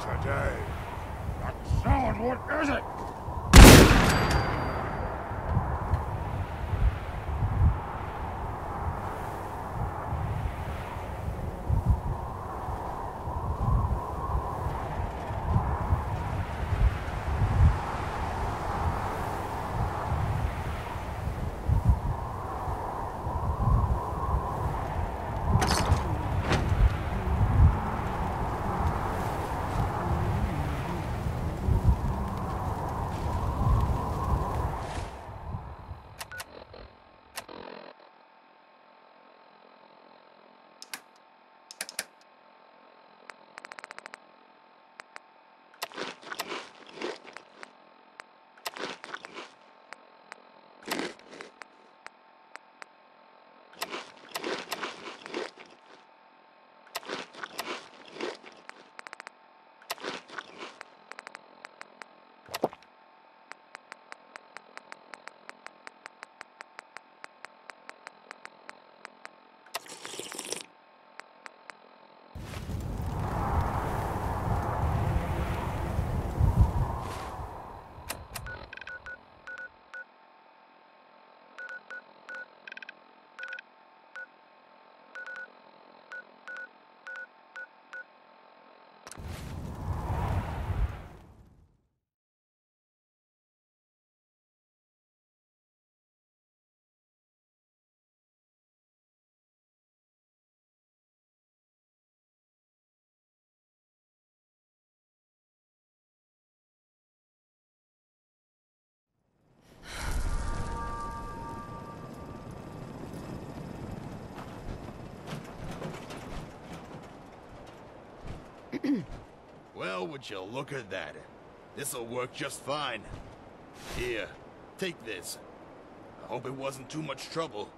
today. That sound, what is it? Would you look at that? This'll work just fine. Here, take this. I hope it wasn't too much trouble.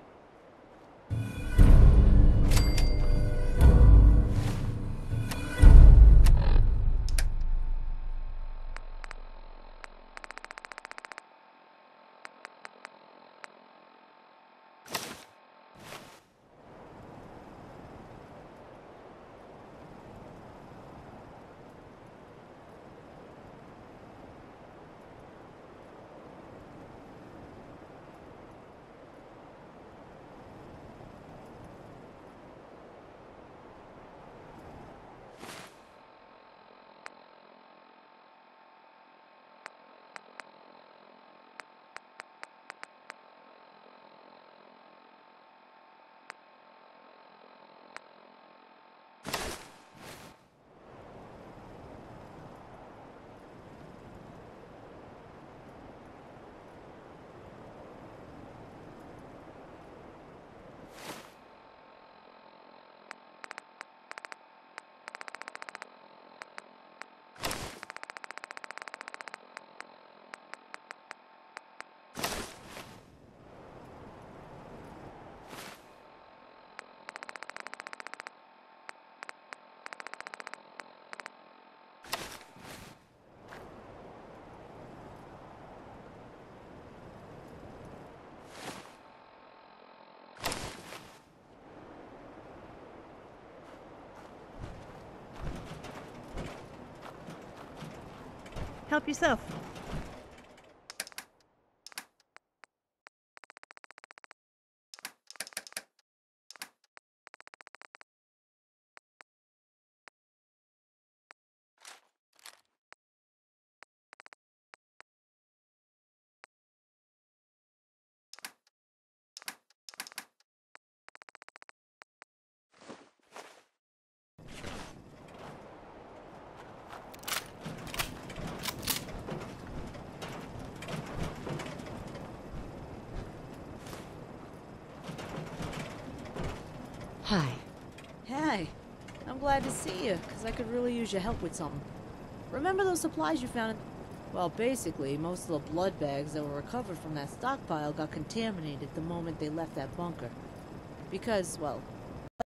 Help yourself. Hi. Hey, I'm glad to see you, because I could really use your help with something. Remember those supplies you found? Well, basically, most of the blood bags that were recovered from that stockpile got contaminated the moment they left that bunker. Because, well,